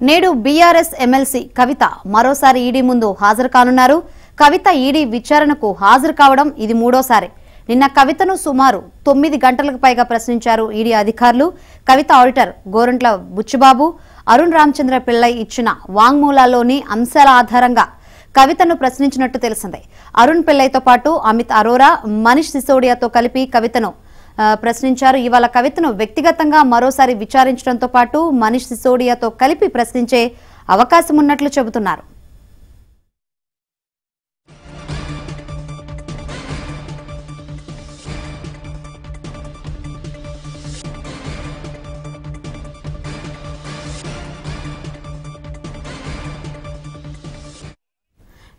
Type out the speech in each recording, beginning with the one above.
నేడు BRS MLC కవిత మరోసారి ED ముందు హాజరు కానున్నారు. కవిత ఈడీ విచారణకు హాజరు కావడం ఇది మూడోసారి. నిన్న కవితను సుమారు తొమ్మిది గంటలకు పైగా ప్రశ్నించారు ఈడీ అధికారులు. కవిత ఆడిటర్ గోరంట్ల బుచ్చిబాబు అరుణ్ రామచంద్ర పిళ్ళై ఇచ్చిన వాంగ్మూలాల్లోని అంశాల ఆధారంగా కవితను ప్రశ్నించినట్టు తెలిసిందే. అరుణ్ పిళ్ళైతో పాటు అమిత్ అరోరా మనీష్ సిసోడియాతో కలిపి కవితను ప్రశ్నించారు. ఇవాళ కవితను వ్యక్తిగతంగా మరోసారి విచారించడంతో పాటు మనీష్ సిసోడియాతో కలిపి ప్రశ్నించే అవకాశం ఉన్నట్లు చెబుతున్నారు.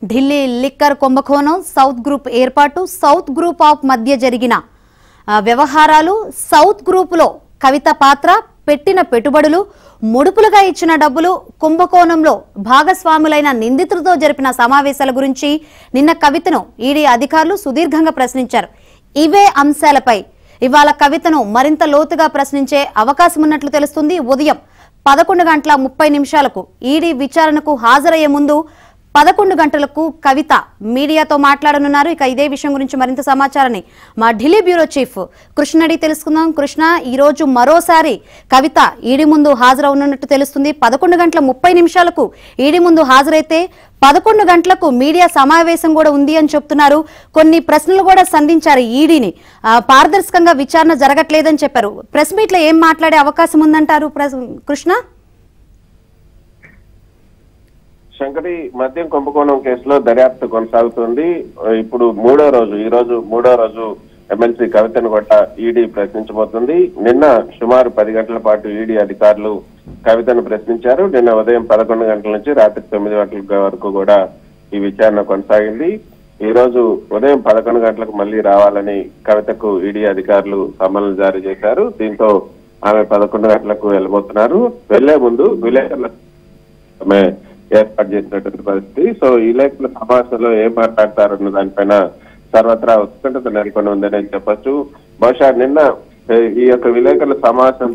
ఢిల్లీ లిక్కర్ కుంభకోణం సౌత్ గ్రూప్ ఏర్పాటు సౌత్ గ్రూప్ ఆఫ్ మధ్య జరిగిన వ్యవహారాలు సౌత్ గ్రూపులో కవిత పాత్ర పెట్టిన పెట్టుబడులు ముడుపులుగా ఇచ్చిన డబ్బులు కుంభకోణంలో భాగస్వాములైన నిందితులతో జరిపిన సమావేశాల గురించి నిన్న కవితను ఈడీ అధికారులు సుదీర్ఘంగా ప్రశ్నించారు. ఇవే అంశాలపై ఇవాళ కవితను మరింత లోతుగా ప్రశ్నించే అవకాశం ఉన్నట్లు తెలుస్తుంది. ఉదయం పదకొండు గంటల ముప్పై నిమిషాలకు ఈడీ విచారణకు హాజరయ్యే ముందు పదకొండు గంటలకు కవిత మీడియాతో మాట్లాడనున్నారు. ఇక ఇదే విషయం గురించి మరింత సమాచారాన్ని మా ఢిల్లీ బ్యూరో చీఫ్ కృష్ణడి తెలుసుకుందాం. కృష్ణ ఈరోజు మరోసారి కవిత ఈడీ ముందు హాజరవునున్నట్టు తెలుస్తుంది. పదకొండు గంటల ముప్పై నిమిషాలకు ఈడీ ముందు హాజరైతే పదకొండు గంటలకు మీడియా సమావేశం కూడా ఉంది అని చెప్తున్నారు. కొన్ని ప్రశ్నలు కూడా సంధించారు ఈడీని. పారదర్శకంగా విచారణ జరగట్లేదని చెప్పారు. ప్రెస్ మీట్లో ఏం మాట్లాడే అవకాశం ఉందంటారు ప్రెస్- కృష్ణ? శంకరి మద్యం కుంభకోణం కేసులో దర్యాప్తు కొనసాగుతుంది. ఇప్పుడు మూడో రోజు ఈ రోజు మూడో రోజు ఎమ్మెల్సీ కవితను కొట్ట ఈడీ ప్రశ్నించబోతుంది. నిన్న సుమారు పది గంటల పాటు ఈడీ అధికారులు కవితను ప్రశ్నించారు. నిన్న ఉదయం పదకొండు గంటల నుంచి రాత్రి తొమ్మిది గంటల వరకు కూడా ఈ విచారణ కొనసాగింది. ఈ రోజు ఉదయం పదకొండు గంటలకు మళ్ళీ రావాలని కవితకు ఈడీ అధికారులు సమన్లు జారీ చేశారు. దీంతో ఆమె పదకొండు గంటలకు వెళ్ళబోతున్నారు. వెళ్ళే ముందు విలేకరుల ఆమె ఏర్పాటు చేసినటువంటి పరిస్థితి. సో ఈ లేఖల సమావేశంలో ఏం మాట్లాడతారన్న దానిపైన సర్వత్రా ఉత్కంఠత నెలకొని ఉందని చెప్పొచ్చు. బహుశా నిన్న ఈ యొక్క విలేకరుల సమావేశం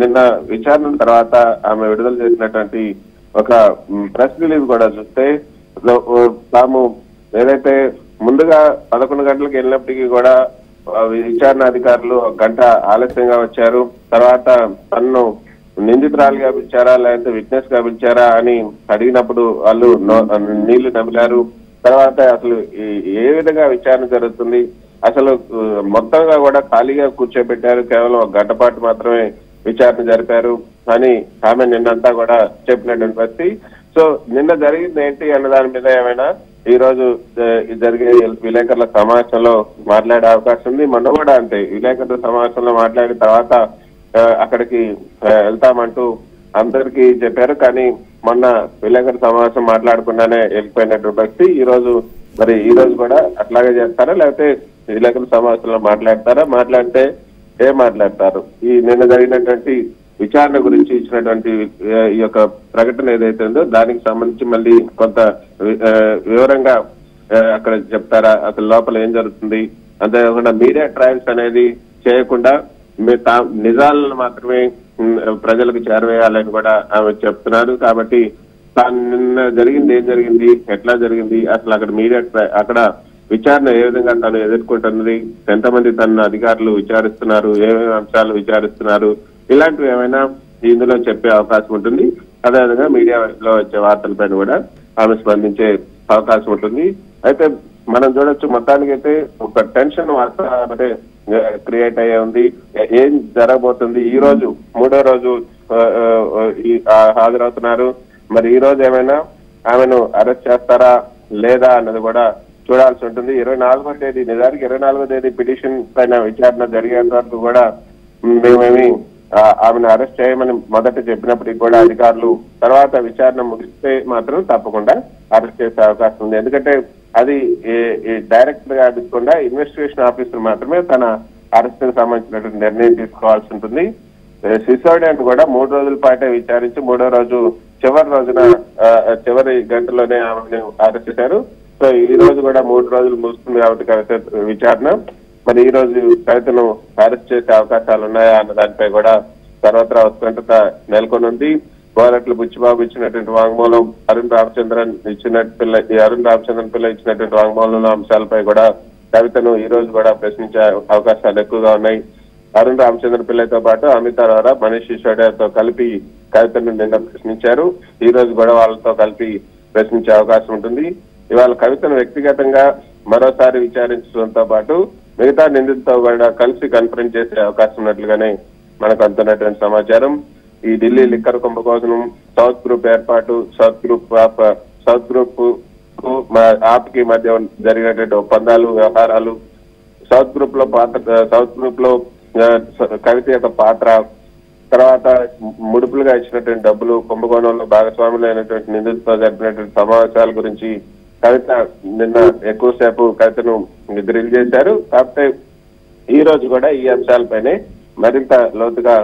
నిన్న విచారణ తర్వాత ఆమె విడుదల చేసినటువంటి ఒక ప్రెస్ రిలీజ్ కూడా చూస్తే తాము ఏదైతే ముందుగా పదకొండు గంటలకు వెళ్ళినప్పటికీ కూడా విచారణ అధికారులు గంట ఆలస్యంగా వచ్చారు. తర్వాత తనను నిందితురాలుగా పిలిచారా లేకపోతే విట్నెస్గా పిలిచారా అని అడిగినప్పుడు వాళ్ళు నీళ్ళు నమిలారు. తర్వాత అసలు ఏ విధంగా విచారణ జరుగుతుంది? అసలు మొత్తంగా కూడా ఖాళీగా కూర్చోబెట్టారు. కేవలం ఒక గంట మాత్రమే విచారణ జరిపారు అని ఆమె నిన్నంతా కూడా చెప్పినటువంటి పరిస్థితి సో నిన్న జరిగింది ఏంటి అన్న దాని మీద ఏమైనా ఈ రోజు జరిగే విలేకరుల సమావేశంలో మాట్లాడే అవకాశం ఉంది? మొన్న కూడా అంతే. విలేకరుల సమావేశంలో మాట్లాడిన తర్వాత అక్కడికి వెళ్తామంటూ అందరికీ చెప్పారు. కానీ మొన్న విలేకరుల సమావేశం మాట్లాడకుండానే వెళ్ళిపోయినట్టు భక్తి. ఈ రోజు మరి ఈ రోజు కూడా అట్లాగే చేస్తారా? లేకపోతే విలేకరుల సమావేశంలో మాట్లాడతారా? మాట్లాడితే ఏం మాట్లాడతారు? ఈ నిన్న జరిగినటువంటి విచారణ గురించి ఇచ్చినటువంటి ఈ యొక్క ప్రకటన ఏదైతే ఉందో దానికి సంబంధించి మళ్ళీ కొంత వివరంగా అక్కడ చెప్తారా? అసలు లోపల ఏం జరుగుతుంది? అంతేకాకుండా మీడియా ట్రయల్స్ అనేది చేయకుండా మిగతా తా- నిజాలను మాత్రమే ప్రజలకు చేరవేయాలని కూడా ఆమె చెప్తున్నారు. కాబట్టి తాను నిన్న జరిగింది ఏం జరిగింది ఎట్లా జరిగింది అసలు అక్కడ మీడియా ట్రై- అక్కడ విచారణ ఏ విధంగా తను ఎదుర్కొంటున్నది ఎంతమంది తన అధికారులు విచారిస్తున్నారు ఏమేమి అంశాలు విచారిస్తున్నారు ఇలాంటివి ఏమైనా ఇందులో చెప్పే అవకాశం ఉంటుంది. అదేవిధంగా మీడియాలో వచ్చే వార్తలపైన కూడా ఆమె స్పందించే అవకాశం ఉంటుంది. అయితే మనం చూడొచ్చు మొత్తానికి అయితే ఒక టెన్షన్ వార్త అంటే క్రియేట్ అయ్యే ఉంది. ఏం జరగబోతుంది? ఈ రోజు మూడో రోజు హాజరవుతున్నారు. మరి ఈ రోజు ఏమైనా ఆమెను అరెస్ట్ చేస్తారా లేదా అన్నది కూడా చూడాల్సి ఉంటుంది. ఇరవై నాలుగో తేదీ నిజానికి ఇరవై నాలుగో తేదీ పిటిషన్ పైన విచారణ జరిగేంత వరకు కూడా మేమేమి ఆమెను అరెస్ట్ చేయమని మొదట చెప్పినప్పటికీ కూడా అధికారులు తర్వాత విచారణ ముగిస్తే మాత్రం తప్పకుండా అరెస్ట్ చేసే అవకాశం ఉంది. ఎందుకంటే అది డైరెక్ట్గా అడగకుండా ఇన్వెస్టిగేషన్ ఆఫీసర్ మాత్రమే తన అరెస్ట్ సంబంధించినటువంటి నిర్ణయం తీసుకోవాల్సి ఉంటుంది. సిసోడియాను కూడా మూడు రోజుల పాటే విచారించి మూడో రోజు చివరి రోజున ఆ, చివరి గంటలోనే ఆమెను అరెస్ట్ చేశారు. సో ఈ రోజు కూడా మూడు రోజులు ముగుస్తుంది కాబట్టి కవిత విచారణ. మరి ఈ రోజు కవితను అరెస్ట్ చేసే అవకాశాలు ఉన్నాయా అన్న దానిపై కూడా సర్వత్రా ఉత్కంఠత నెలకొని ఉంది బుచ్చిబాబు ఇచ్చినటువంటి వాంగ్మూలం అరుణ్ రామచంద్రన్ ఇచ్చినట్టు పిల్ల ఈ అరుణ్ రామచంద్రన్ పిల్ల ఇచ్చినటువంటి వాంగ్మూలం అంశాలపై కూడా కవితను ఈ రోజు కూడా ప్రశ్నించే అవకాశాలు ఎక్కువగా ఉన్నాయి. అరుణ్ రామచంద్ర పిల్లతో పాటు అమిత అరోరా మనీష్ సిసోడియాతో కలిపి కవితను నిన్న ప్రశ్నించారు. ఈ రోజు కూడా వాళ్ళతో కలిపి ప్రశ్నించే అవకాశం ఉంటుంది. ఇవాళ కవితను వ్యక్తిగతంగా మరోసారి విచారించడంతో పాటు మిగతా నిందితులతో కూడా కలిసి కన్ఫరెన్స్ చేసే అవకాశం ఉన్నట్లుగానే మనకు అందుతున్నటువంటి సమాచారం. ఈ ఢిల్లీ లిక్కర్ కుంభకోణం సౌత్ గ్రూప్ ఏర్పాటు సౌత్ గ్రూప్ ఆప్ సౌత్ గ్రూప్కు ఆప్కి మధ్య జరిగినటువంటి ఒప్పందాలు వ్యవహారాలు సౌత్ గ్రూప్లో పాత్ర సౌత్ గ్రూప్లో కవిత యొక్క పాత్ర తర్వాత ముడుపులుగా ఇచ్చినటువంటి డబ్బులు కుంభకోణంలో భాగస్వాములు అయినటువంటి నిందితులతో జరిపినటువంటి సమావేశాల గురించి కవిత నిన్న ఎక్కువసేపు కవితను గ్రిల్ చేశారు. కాకపోతే ఈ రోజు కూడా ఈ అంశాలపైనే మరింత లోతుగా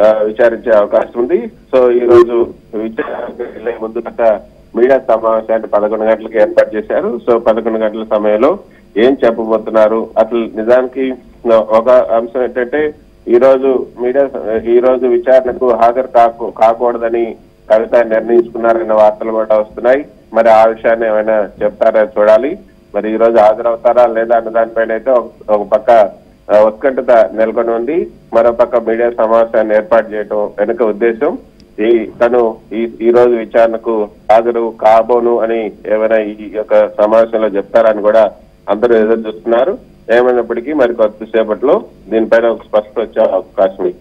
విచారించే అవకాశం ఉంది. సో ఈ రోజు విచారణకు ముందు గత మీడియా సమావేశాన్ని పదకొండు గంటలకు ఏర్పాటు చేశారు. సో పదకొండు గంటల సమయంలో ఏం చెప్పబోతున్నారు? అసలు నిజానికి ఒక అంశం ఏంటంటే ఈ రోజు మీడియా ఈ రోజు విచారణకు హాజరు కాకు కాకూడదని కవిత నిర్ణయించుకున్నారనే వార్తలు కూడా వస్తున్నాయి. మరి ఆ విషయాన్ని ఏమైనా చెప్తారా చూడాలి. మరి ఈ రోజు హాజరవుతారా లేదా అన్న దానిపైన అయితే ఒక- పక్క ఉత్కంఠత నెలకొని ఉంది మరో పక్క మీడియా సమావేశాన్ని ఏర్పాటు చేయడం వెనుక ఉద్దేశం ఈ తను ఈ ఈ రోజు విచారణకు హాజరు కాబోను అని ఏమైనా ఈ యొక్క సమావేశంలో చెప్తారని కూడా అందరూ ఎదురు చూస్తున్నారు. ఏమైనప్పటికీ మరి కొద్దిసేపట్లో దీనిపైన ఒక స్పష్టత వచ్చే అవకాశం ఉంది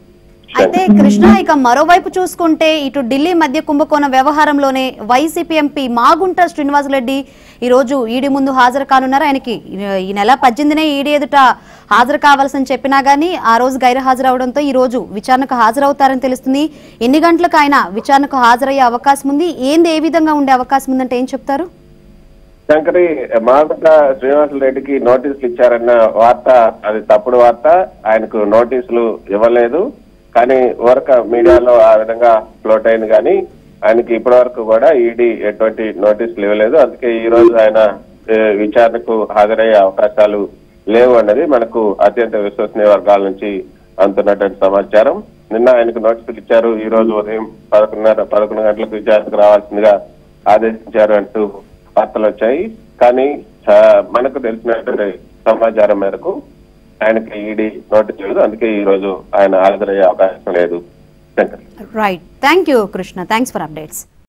అయితే కృష్ణ ఇక మరోవైపు చూసుకుంటే ఇటు ఢిల్లీ మధ్య కుంభకోణ వ్యవహారంలోనే వైసీపీ ఎంపీ మాగుంట శ్రీనివాసరెడ్డి ఈ రోజు ఈడీ ముందు హాజరు కానున్నారు. ఆయనకి ఈ నెల పద్దెనిమిదినే ఈడీ ఎదుట హాజరు కావాల్సిన చెప్పినా గానీ ఆ రోజు గైరు హాజరవడంతో ఈ రోజు విచారణకు హాజరవుతారని తెలుస్తుంది. ఎన్ని గంటలకు ఆయన విచారణకు హాజరయ్యే అవకాశం ఉంది? ఏంది ఏ విధంగా ఉండే అవకాశం ఉందంటే ఏం చెప్తారు? శంకరి మాగుంట శ్రీనివాసులు రెడ్డికి నోటీసులు ఇచ్చారన్న వార్త అది తప్పుడు వార్త. ఆయనకు నోటీసులు ఇవ్వలేదు. కానీ వర్క్ మీడియాలో ఆ విధంగా ఫ్లోట్ అయింది కానీ ఆయనకి ఇప్పటి వరకు కూడా ఈడీ ఎటువంటి నోటీసులు ఇవ్వలేదు అందుకే ఈ రోజు ఆయన విచారణకు హాజరయ్యే అవకాశాలు లేవు అన్నది మనకు అత్యంత విశ్వసనీయ వర్గాల నుంచి అందుతున్నటువంటి సమాచారం. నిన్న ఆయనకు నోటీసులు ఇచ్చారు. ఈ రోజు ఉదయం పదకొండున్నర పదకొండు గంటలకు విచారణకు రావాల్సిందిగా ఆదేశించారు అంటూ వార్తలు వచ్చాయి. కానీ మనకు తెలిసినటువంటి సమాచారం మేరకు ఆయనకి ఈడీ నోటీస్ లేదు అందుకే ఈ రోజు ఆయన హాజరయ్యే అవకాశం లేదు. Right thank you Krishna thanks for updates